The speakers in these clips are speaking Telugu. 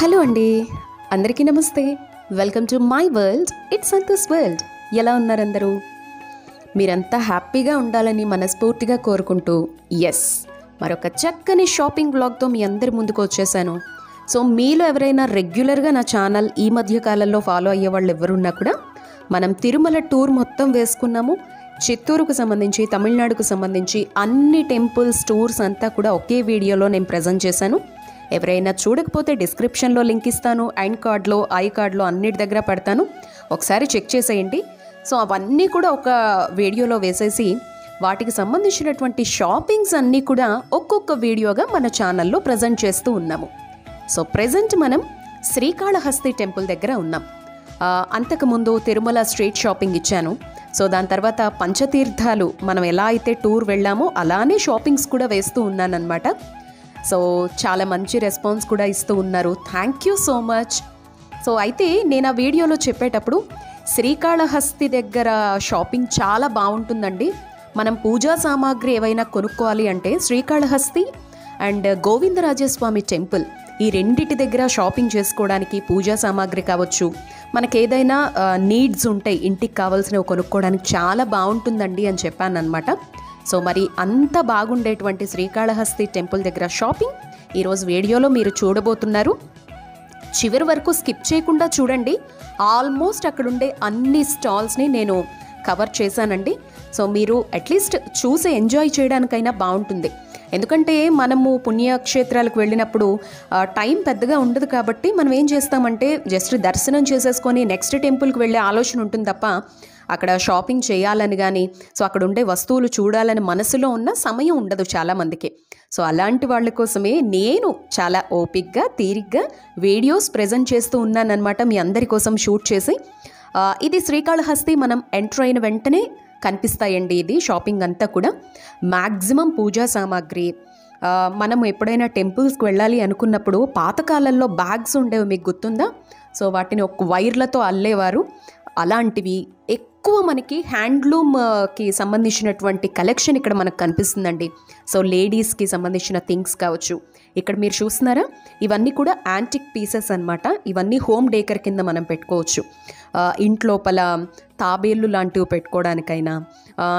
హలో అండి. అందరికీ నమస్తే. Welcome to my world it's Santosh world. ఎలా ఉన్నారు అందరూ మీరంతా హ్యాపీగా ఉండాలని మనస్ఫూర్తిగా కోరుకుంటూ ఎస్ మరొక చక్కని షాపింగ్ బ్లాగ్తో మీ అందరి ముందుకు వచ్చేసాను. సో మీలో ఎవరైనా రెగ్యులర్గా నా ఛానల్ ఈ మధ్య కాలంలో ఫాలో అయ్యే వాళ్ళు ఎవరున్నా కూడా మనం తిరుమల టూర్ మొత్తం వేసుకున్నాము. చిత్తూరుకు సంబంధించి తమిళనాడుకు సంబంధించి అన్ని టెంపుల్స్ టూర్స్ అంతా కూడా ఒకే వీడియోలో నేను ప్రజెంట్ చేశాను. ఎవరైనా చూడకపోతే డిస్క్రిప్షన్లో లింక్ ఇస్తాను అండ్ కార్డ్లో ఐ కార్డ్లో అన్నిటి దగ్గర పెడతాను. ఒకసారి చెక్ చేసేయండి. సో అవన్నీ కూడా ఒక వీడియోలో వేసేసి వాటికి సంబంధించినటువంటి షాపింగ్స్ అన్నీ కూడా ఒక్కొక్క వీడియోగా మన ఛానల్లో ప్రజెంట్ చేస్తూ ఉన్నాము. సో ప్రజెంట్ మనం శ్రీకాళహస్తి టెంపుల్ దగ్గర ఉన్నాం. అంతకుముందు తిరుమల స్ట్రీట్ షాపింగ్ ఇచ్చాను. సో దాని తర్వాత పంచతీర్థాలు మనం ఎలా అయితే టూర్ వెళ్ళామో అలానే షాపింగ్స్ కూడా వేస్తూ ఉన్నానన్నమాట. సో చాలా మంచి రెస్పాన్స్ కూడా ఇస్తూ ఉన్నారు. Thank you so much so అయితే నేను ఆ వీడియోలో చెప్పేటప్పుడు శ్రీకాళహస్తి దగ్గర షాపింగ్ చాలా బాగుంటుందండి. మనం పూజా సామాగ్రి ఏవైనా కొనుక్కోవాలి అంటే శ్రీకాళహస్తి అండ్ గోవిందరాజస్వామి టెంపుల్ ఈ రెండిటి దగ్గర షాపింగ్ చేసుకోవడానికి పూజా సామాగ్రి కావచ్చు. మనకి ఏదైనా నీడ్స్ ఉంటాయి ఇంటికి కావాల్సినవి కొనుక్కోవడానికి చాలా బాగుంటుందండి అని చెప్పాను అనమాట సో మరి అంత బాగుండేటువంటి శ్రీకాళహస్తి టెంపుల్ దగ్గర షాపింగ్. ఈరోజు వీడియోలో మీరు చూడబోతున్నారు. చివరి వరకు స్కిప్ చేయకుండా చూడండి. ఆల్మోస్ట్ అక్కడ ఉండే అన్ని స్టాల్స్ని నేను కవర్ చేశానండి. సో మీరు అట్లీస్ట్ చూసి ఎంజాయ్ చేయడానికైనా బాగుంటుంది. ఎందుకంటే మనము పుణ్యక్షేత్రాలకు వెళ్ళినప్పుడు టైం పెద్దగా ఉండదు కాబట్టి మనం ఏం చేస్తామంటే జస్ట్ దర్శనం చేసేసుకొని నెక్స్ట్ టెంపుల్కి వెళ్ళే ఆలోచన ఉంటుంది తప్ప అక్కడ షాపింగ్ చేయాలని కానీ సో అక్కడ ఉండే వస్తువులు చూడాలని మనసులో ఉన్న సమయం ఉండదు చాలామందికి. సో అలాంటి వాళ్ళ కోసమే నేను చాలా ఓపిక్గా తీరిగ్గా వీడియోస్ ప్రజెంట్ చేస్తూ ఉన్నానన్నమాట మీ అందరి కోసం షూట్ చేసి. ఇది శ్రీకాళహస్తి మనం ఎంటర్ అయిన వెంటనే కనిపిస్తాయండి ఇది షాపింగ్ అంతా కూడా. మ్యాక్సిమం పూజా సామాగ్రి. మనం ఎప్పుడైనా టెంపుల్స్కి వెళ్ళాలి అనుకున్నప్పుడు పాతకాలంలో బ్యాగ్స్ ఉండేవి మీకు గుర్తుందా? సో వాటిని ఒక వైర్లతో అల్లేవారు. అలాంటివి ఎక్కువ మనకి హ్యాండ్లూమ్కి సంబంధించినటువంటి కలెక్షన్ ఇక్కడ మనకు కనిపిస్తుందండి. సో లేడీస్కి సంబంధించిన థింగ్స్ కావచ్చు. ఇక్కడ మీరు చూస్తున్నారా? ఇవన్నీ కూడా యాంటిక్ పీసెస్ అన్నమాట. ఇవన్నీ హోమ్ డేకర్ కింద మనం పెట్టుకోవచ్చు. ఇంట్లోపల తాబేళ్ళు లాంటివి పెట్టుకోవడానికైనా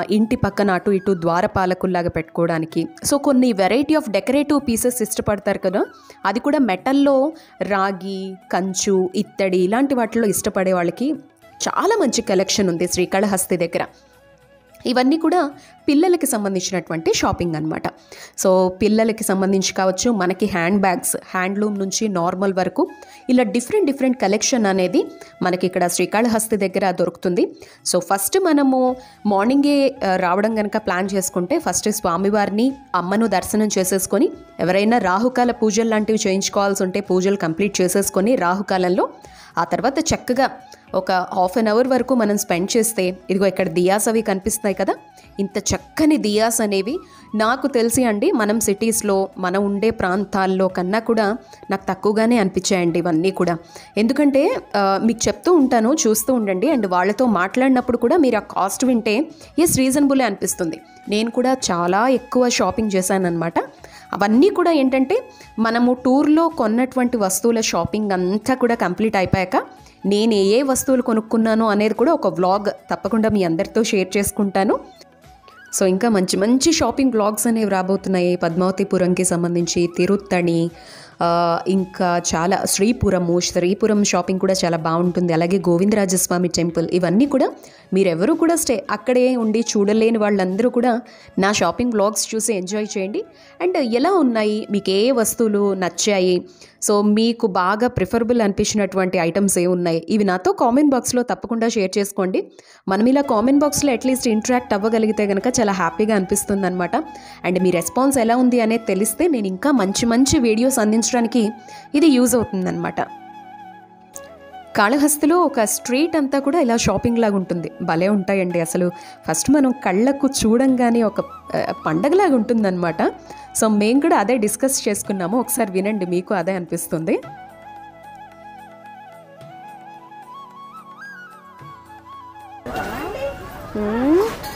ఇంటి పక్కన అటు ఇటు ద్వారపాలకుల్లాగా పెట్టుకోవడానికి. సో కొన్ని వెరైటీ ఆఫ్ డెకరేటివ్ పీసెస్ ఇష్టపడతారు కదా? అది కూడా మెటల్లో రాగి కంచు ఇత్తడి ఇలాంటి వాటిలో ఇష్టపడే వాళ్ళకి చాలా మంచి కలెక్షన్ ఉంది శ్రీకాళహస్తి దగ్గర. ఇవన్నీ కూడా పిల్లలకి సంబంధించినటువంటి షాపింగ్ అనమాట సో పిల్లలకి సంబంధించి కావచ్చు మనకి హ్యాండ్ బ్యాగ్స్ హ్యాండ్లూమ్ నుంచి నార్మల్ వరకు ఇలా డిఫరెంట్ డిఫరెంట్ కలెక్షన్ అనేది మనకి ఇక్కడ శ్రీకాళహస్తి దగ్గర దొరుకుతుంది. సో ఫస్ట్ మనము మార్నింగే రావడం కనుక ప్లాన్ చేసుకుంటే ఫస్ట్ స్వామివారిని అమ్మను దర్శనం చేసేసుకొని ఎవరైనా రాహుకాల పూజలు లాంటివి చేయించుకోవాల్సి ఉంటే పూజలు కంప్లీట్ చేసేసుకొని రాహుకాలంలో ఆ తర్వాత చక్కగా ఒక హాఫ్ అన్ అవర్ వరకు మనం స్పెండ్ చేస్తే ఇదిగో ఇక్కడ దియాస్ అవి కనిపిస్తున్నాయి కదా ఇంత చక్కని దియాస్ అనేవి నాకు తెలిసి అండి మనం సిటీస్లో మనం ఉండే ప్రాంతాల్లో కన్నా కూడా నాకు తక్కువగానే అనిపించాయండి ఇవన్నీ కూడా. ఎందుకంటే మీకు చెప్తూ ఉంటాను చూస్తూ ఉండండి అండ్ వాళ్ళతో మాట్లాడినప్పుడు కూడా మీరు ఆ కాస్ట్ వింటే ఎస్ రీజనబులే అనిపిస్తుంది. నేను కూడా చాలా ఎక్కువ షాపింగ్ చేశానన్నమాట. అవన్నీ కూడా ఏంటంటే మనము టూర్లో కొన్నటువంటి వస్తువుల షాపింగ్ అంతా కూడా కంప్లీట్ అయిపోయాక నేను ఏ ఏ వస్తువులు కొనుక్కున్నాను అనేది కూడా ఒక వ్లాగ్ తప్పకుండా మీ అందరితో షేర్ చేసుకుంటాను. సో ఇంకా మంచి మంచి షాపింగ్ బ్లాగ్స్ అనేవి రాబోతున్నాయి. పద్మావతిపురంకి సంబంధించి తిరుత్తణి ఇంకా చాలా శ్రీపురము శ్రీపురం షాపింగ్ కూడా చాలా బాగుంటుంది. అలాగే గోవిందరాజస్వామి టెంపుల్ ఇవన్నీ కూడా మీరెవరూ కూడా స్టే అక్కడే ఉండి చూడలేని వాళ్ళందరూ కూడా నా షాపింగ్ బ్లాగ్స్ చూసి ఎంజాయ్ చేయండి. అండ్ ఎలా ఉన్నాయి? మీకు ఏ వస్తువులు నచ్చాయి? సో మీకు బాగా ప్రిఫరబుల్ అనిపించినటువంటి ఐటమ్స్ ఏ ఉన్నాయి? ఇవి నాతో కామెంట్ బాక్స్లో తప్పకుండా షేర్ చేసుకోండి. మనం ఇలా కామెంట్ బాక్స్లో అట్లీస్ట్ ఇంటరాక్ట్ అవ్వగలిగితే కనుక చాలా హ్యాపీగా అనిపిస్తుంది అనమాట అండ్ మీ రెస్పాన్స్ ఎలా ఉంది అనేది తెలిస్తే నేను ఇంకా మంచి మంచి వీడియోస్ అందించడానికి ఇది యూజ్ అవుతుందన్నమాట. కాళహస్తిలో ఒక స్ట్రీట్ అంతా కూడా ఇలా షాపింగ్ లాగా ఉంటుంది. భలే ఉంటాయండి అసలు. ఫస్ట్ మనం కళ్ళకు చూడంగానే ఒక పండగలాగా ఉంటుందన్నమాట. సో మేము కూడా అదే డిస్కస్ చేసుకున్నాము. ఒకసారి వినండి మీకు అదే అనిపిస్తుంది.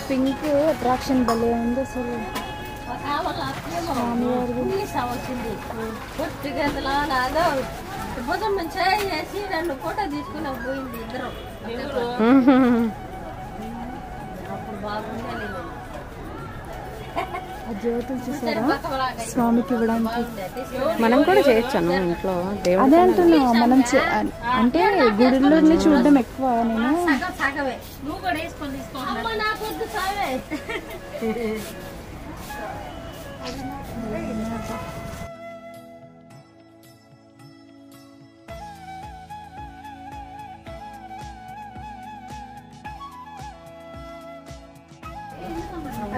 పింక్ అట్రాక్షన్ భలే ఉంది అసలు. వచ్చింది పుట్టుగతలా నాదో భుజం నుంచి చేసి రెండు ఫోటో తీసుకుని పోయింది ఇద్దరు అప్పుడు ఆ జ్యోతులు చూసారా? స్వామికి ఇవ్వడానికి. మనం కూడా చేయొచ్చాను ఇంట్లో అదే అంటున్నా మనం అంటే గుడిలోని చూడడం ఎక్కువ నేను.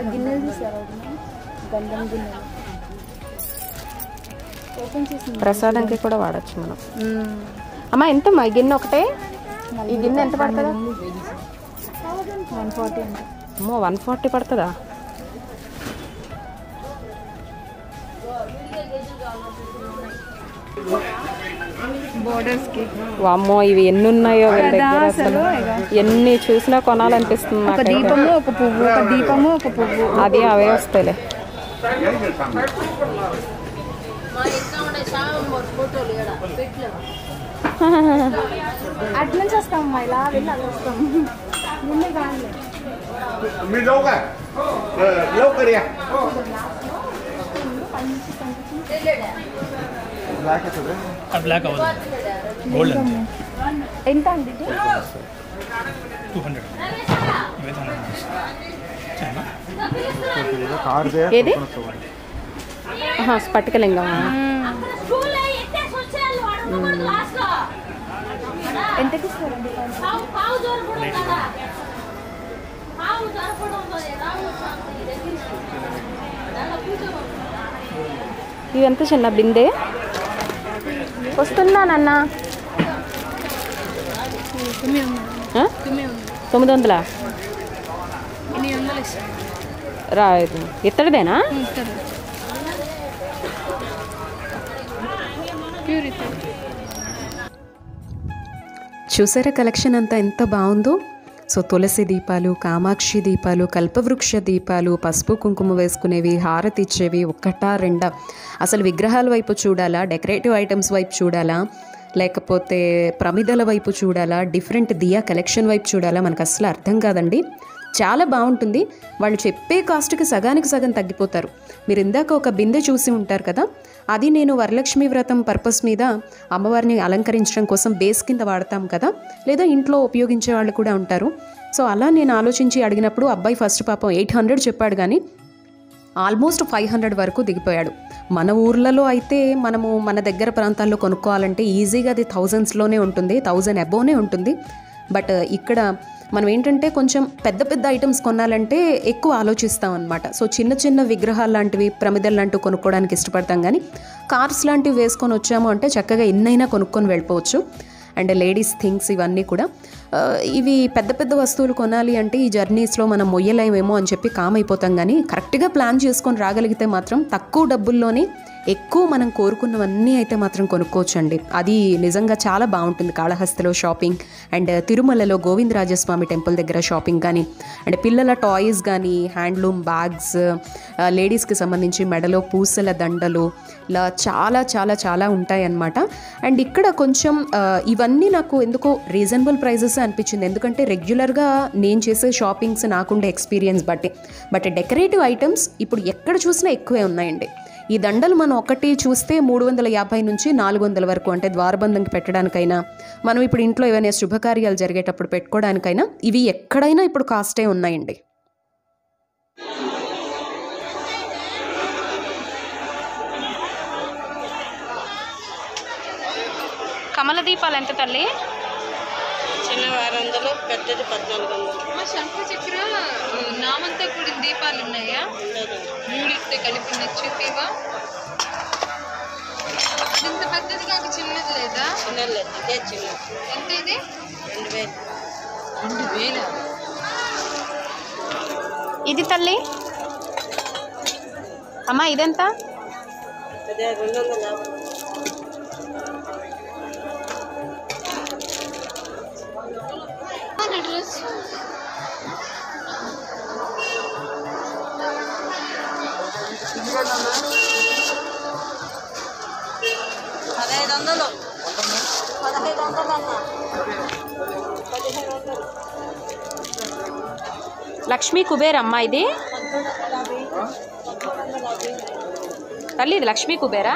గిన్నెలు చూసారా? గంధం గిన్నెలు ఓపెన్ చేసింది ప్రసాదంకి కూడా వాడచ్చు మనం. అమ్మ ఎంత మా గిన్నె ఒకటే? ఈ గిన్నె ఎంత పడుతుందా? వన్ ఫార్టీ అమ్మో వన్ ఫార్టీ పడుతుందా? వామ్మో ఇవి ఎన్ని ఉన్నాయో వీళ్ళ కదా దగ్గర అసలు ఎన్ని చూసినా కొనాలనిపిస్తుంది. దీపము ఒక పువ్వు ఒక దీపము ఒక పువ్వు. అది అవే వస్తాయిలే. మా ఇంకా ఉండే సాగం ఫోటోలు ఇక్కడ పెట్లు అటు నుంచి వస్తాం అమ్మా ఇలా వెళ్ళి అలా వస్తాం. ముందే కాదు Mi đâu à? Ờ, lâu cái đi à? Black అవ్వదు గోల్డ్ అంతే. ఎంత అండి ఇది? Two hundred. ఇవైతే హండ్రెడ్ ఏది? లో ఎంతకి ఇస్తారండి పావు పావు దొరకడం కదా పావు దొరకడం రావు స్వామి దగ్గరికి దాంట్లో కూర్చోబోతుంది ఇవి ఎంత చిన్న బిందె వస్తున్నానన్న? తొమ్మిది వందల? ఎనిమిది వందలు ఇస్తాను రా ఇది ఇత్తడిదేనా చూసారా కలెక్షన్ అంతా ఎంత బాగుందో? సో తులసి దీపాలు కామాక్షి దీపాలు కల్పవృక్ష దీపాలు పసుపు కుంకుమ వేసుకునేవి హారతి ఇచ్చేవి ఒక్కటా రెండా? అసలు విగ్రహాల వైపు చూడాలా? డెకరేటివ్ ఐటమ్స్ వైపు చూడాలా? లేకపోతే ప్రమిదల వైపు చూడాలా? డిఫరెంట్ దియా కలెక్షన్ వైపు చూడాలా? మనకు అసలు అర్థం కాదండి. చాలా బాగుంటుంది. వాళ్ళు చెప్పే కాస్ట్కి సగానికి సగం తగ్గిపోతారు. మీరు ఇందాక ఒక బిందె చూసి ఉంటారు కదా? అది నేను వరలక్ష్మి వ్రతం పర్పస్ మీద అమ్మవారిని అలంకరించడం కోసం బేస్ కింద వాడతాం కదా? లేదా ఇంట్లో ఉపయోగించే వాళ్ళు కూడా ఉంటారు. సో అలా నేను ఆలోచించి అడిగినప్పుడు అబ్బాయి ఫస్ట్ పాపం ఎయిట్ హండ్రెడ్ చెప్పాడు కానీ ఆల్మోస్ట్ ఫైవ్ హండ్రెడ్ వరకు దిగిపోయాడు. మన ఊర్లలో అయితే మనము మన దగ్గర ప్రాంతాల్లో కొనుక్కోవాలంటే ఈజీగా అది థౌజండ్స్లోనే ఉంటుంది థౌజండ్ అబోనే ఉంటుంది. బట్ ఇక్కడ మనం ఏంటంటే కొంచెం పెద్ద పెద్ద ఐటమ్స్ కొనాలంటే ఎక్కువ ఆలోచిస్తాం అనమాట సో చిన్న చిన్న విగ్రహాలు లాంటివి ప్రమిదలు లాంటివి కొనుక్కోవడానికి ఇష్టపడతాం కానీ కార్స్ లాంటివి వేసుకొని వచ్చాము అంటే చక్కగా ఎన్నైనా కొనుక్కొని వెళ్ళిపోవచ్చు. అండ్ లేడీస్ థింగ్స్ ఇవన్నీ కూడా. ఇవి పెద్ద పెద్ద వస్తువులు కొనాలి అంటే ఈ జర్నీస్లో మనం మొయ్యలేమేమో అని చెప్పి కామ్ అయిపోతాం కానీ కరెక్ట్గా ప్లాన్ చేసుకొని రాగలిగితే మాత్రం తక్కువ డబ్బుల్లోనే ఎక్కువ మనం కోరుకున్నవన్నీ అయితే మాత్రం కొనుక్కోవచ్చండి. అది నిజంగా చాలా బాగుంటుంది. కాళహస్తిలో షాపింగ్ అండ్ తిరుమలలో గోవిందరాజస్వామి టెంపుల్ దగ్గర షాపింగ్ కానీ అండ్ పిల్లల టాయ్స్ కానీ హ్యాండ్లూమ్ బ్యాగ్స్ లేడీస్కి సంబంధించి మెడలో పూసల దండలు ఇలా చాలా చాలా చాలా ఉంటాయన్నమాట. అండ్ ఇక్కడ కొంచెం ఇవన్నీ నాకు ఎందుకో రీజనబుల్ ప్రైజెస్ అనిపించింది. ఎందుకంటే రెగ్యులర్గా నేను చేసే షాపింగ్స్ నాకుండే ఎక్స్పీరియన్స్ బట్టి. బట్ డెకరేటివ్ ఐటమ్స్ ఇప్పుడు ఎక్కడ చూసినా ఎక్కువే ఉన్నాయండి. ఈ దండలు మనం ఒకటి చూస్తే మూడు వందల యాభై నుంచి నాలుగు వందల వరకు అంటే ద్వారబంధంకి పెట్టడానికైనా మనం ఇప్పుడు ఇంట్లో ఏవైనా శుభకార్యాలు జరిగేటప్పుడు పెట్టుకోవడానికైనా ఇవి ఎక్కడైనా ఇప్పుడు కాస్టే ఉన్నాయండి. కమల దీపాలు ఎంత తల్లి? చిన్నవి ఆరు వందలు పెద్దది పద్నాలుగు వందలు. శంఖ చక్ర నామంతా కూడిన దీపాలు ఉన్నాయా? మూడిస్తే కలిపి చూపివా ఇంత పెద్దది కాక చిన్నది లేదా? చిన్నది ఇదే చిన్న ఎంత ఇది? రెండు వేలు. రెండు వేల? ఇది తల్లి? అమ్మా ఇదెంత? రెండు వందల డ్రెస్ పదహైదు వందలు. పదహైదు వందలు అన్న. లక్ష్మీ కుబేర్ అమ్మా ఇది? తల్లి ఇది లక్ష్మీ కుబేరా?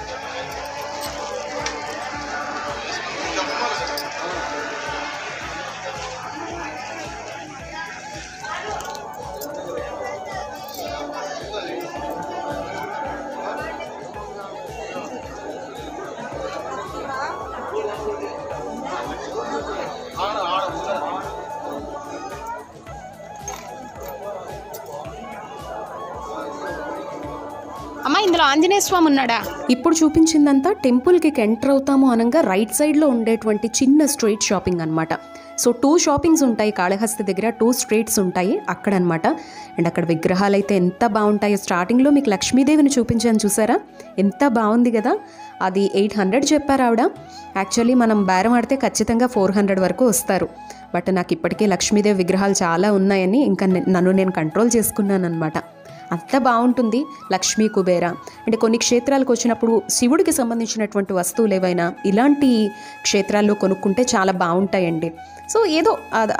ఇందులో ఆంజనేయ స్వామి ఉన్నాడా? ఇప్పుడు చూపించిందంతా టెంపుల్కి ఎంటర్ అవుతాము అనగా రైట్ సైడ్లో ఉండేటువంటి చిన్న స్ట్రీట్ షాపింగ్ అనమాట సో టూ షాపింగ్స్ ఉంటాయి కాళహస్తి దగ్గర టూ స్ట్రీట్స్ ఉంటాయి అక్కడ అనమాట అండ్ అక్కడ విగ్రహాలు అయితే ఎంత బాగుంటాయో స్టార్టింగ్లో మీకు లక్ష్మీదేవిని చూపించాను చూసారా? ఎంత బాగుంది కదా? అది ఎయిట్ హండ్రెడ్ చెప్పారు ఆవిడ. యాక్చువల్లీ మనం బేరం ఆడితే ఖచ్చితంగా ఫోర్ హండ్రెడ్ వరకు వస్తారు. బట్ నాకు ఇప్పటికే లక్ష్మీదేవి విగ్రహాలు చాలా ఉన్నాయని ఇంకా నన్ను నేను కంట్రోల్ చేసుకున్నాను అనమాట అంత బాగుంటుంది లక్ష్మీ కుబేర. అంటే కొన్ని క్షేత్రాలకు వచ్చినప్పుడు శివుడికి సంబంధించినటువంటి వస్తువులు ఏవైనా ఇలాంటి క్షేత్రాల్లో కొనుక్కుంటే చాలా బాగుంటాయండి. సో ఏదో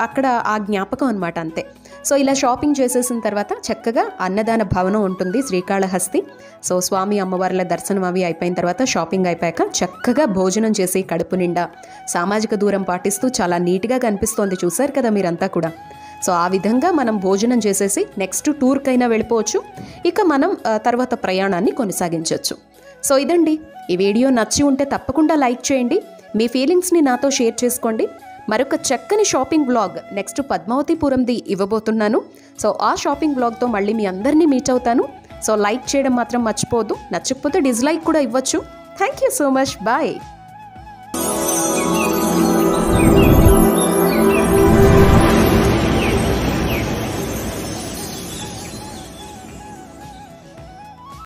అక్కడ ఆ జ్ఞాపకం అనమాట అంతే. సో ఇలా షాపింగ్ చేసేసిన తర్వాత చక్కగా అన్నదాన భవనం ఉంటుంది శ్రీకాళహస్తి. సో స్వామి అమ్మవార్ల దర్శనం అవి అయిపోయిన తర్వాత షాపింగ్ అయిపోయాక చక్కగా భోజనం చేసి కడుపు నిండా సామాజిక దూరం పాటిస్తూ చాలా నీట్గా కనిపిస్తోంది చూశారు కదా మీరంతా కూడా. సో ఆ విధంగా మనం భోజనం చేసేసి నెక్స్ట్ టూర్కైనా వెళ్ళిపోవచ్చు. ఇక మనం తర్వాత ప్రయాణాన్ని కొనసాగించవచ్చు సో ఇదండి. ఈ వీడియో నచ్చి ఉంటే తప్పకుండా లైక్ చేయండి. మీ ఫీలింగ్స్ని నాతో షేర్ చేసుకోండి. మరొక చక్కని షాపింగ్ బ్లాగ్ నెక్స్ట్ పద్మావతిపురంది ఇవ్వబోతున్నాను. సో ఆ షాపింగ్ బ్లాగ్తో మళ్ళీ మీ అందరినీ మీట్ అవుతాను. సో లైక్ చేయడం మాత్రం మర్చిపోదు నచ్చకపోతే డిస్లైక్ కూడా ఇవ్వచ్చు. Thank you so much bye